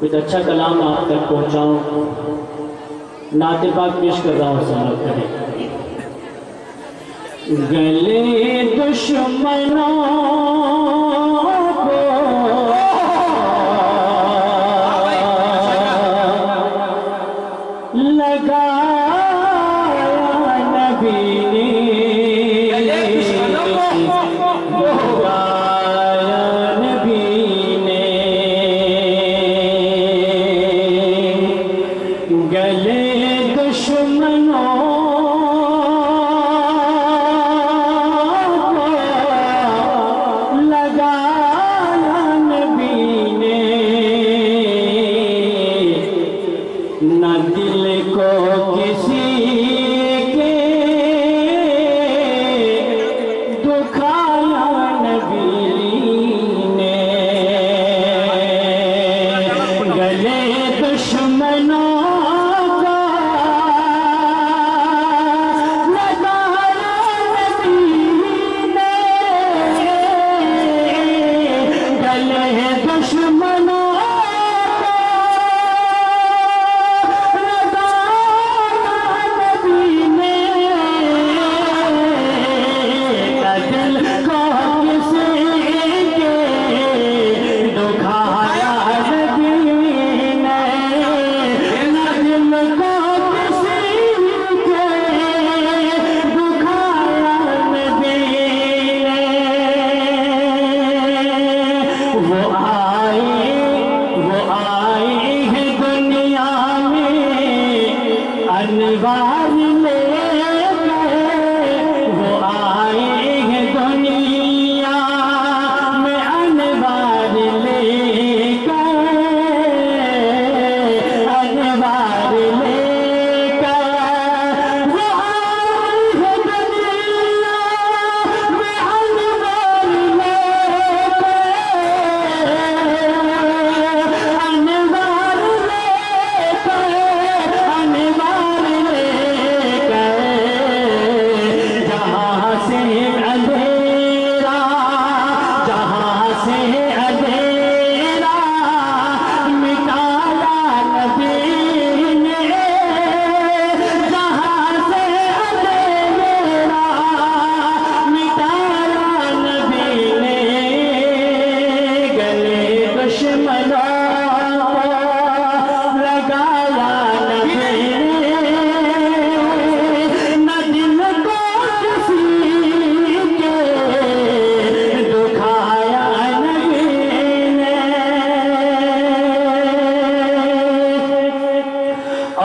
कुछ अच्छा कलाम आप तक पहुँचाऊँ। नाते पाक पेश कर रहा हूँ, सारा करें गले दुश्मनों चले दुश्मनों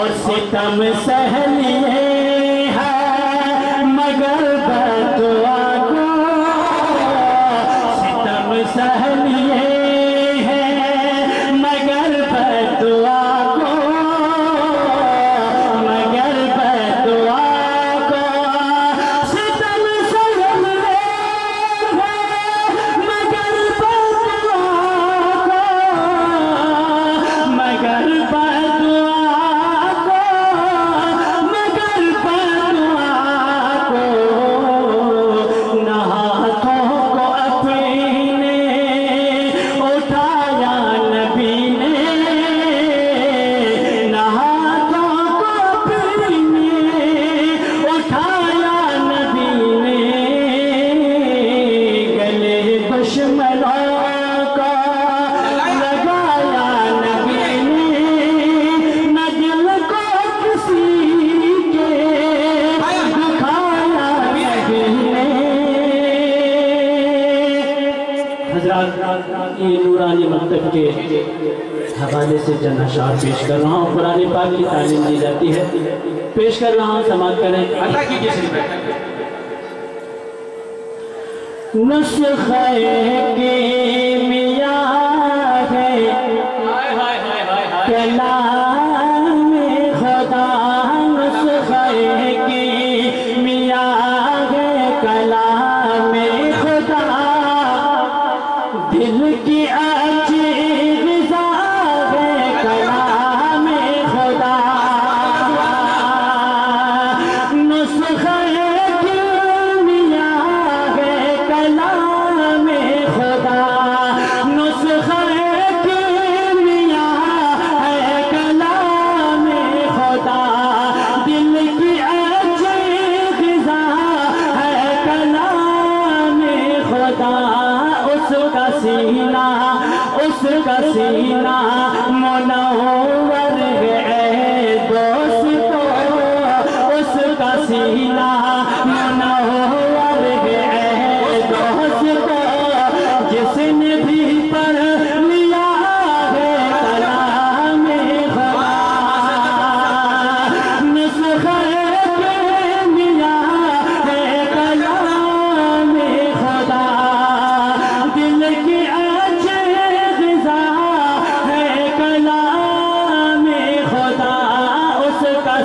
और सितम सहलिए हजरात नूरानी के हवाले से चंद अशार पेश कर रहा हूँ। पुराने पाक की तालीम दी जाती है। पेश कर रहा हूँ समाज करें। अल्लाह की दिल की आँख कसीना मनोवर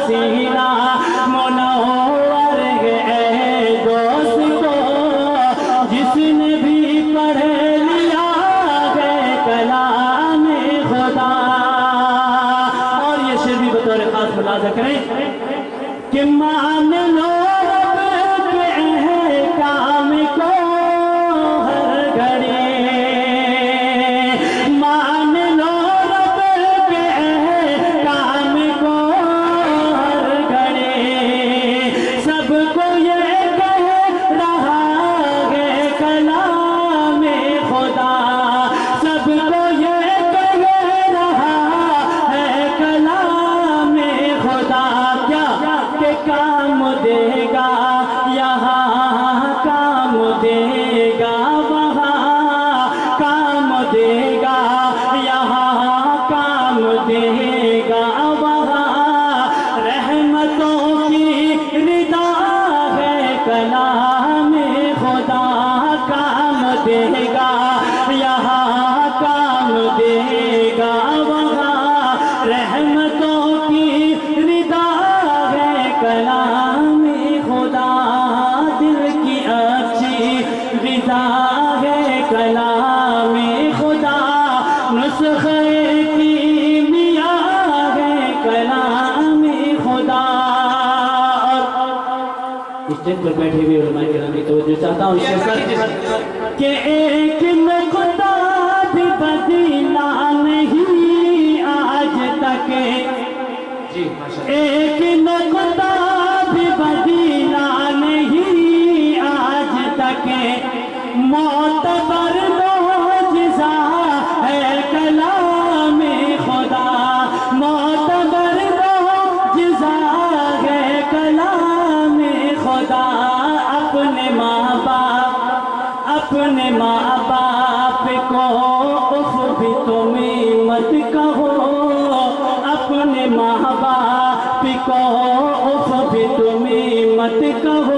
हसीना मनोवर है दोस्त को जिसने भी पढ़ लिया है कलाम खुदा। और ये शेर भी बतौर खास सक रहे कि मामनो देगा, यहाँ काम देगा वहाँ। रहमतों की रिदा है कलाम खुदा। दिल की अच्छी रिदा है कलाम खुदा। नुस्खे मिया है कलाम खुदा। स्टेज पर बैठे हुए हमारे ग्रामीण तो जो चाहता हूँ कि एक मकदार बदला नहीं आज तक। एक मकदार का हो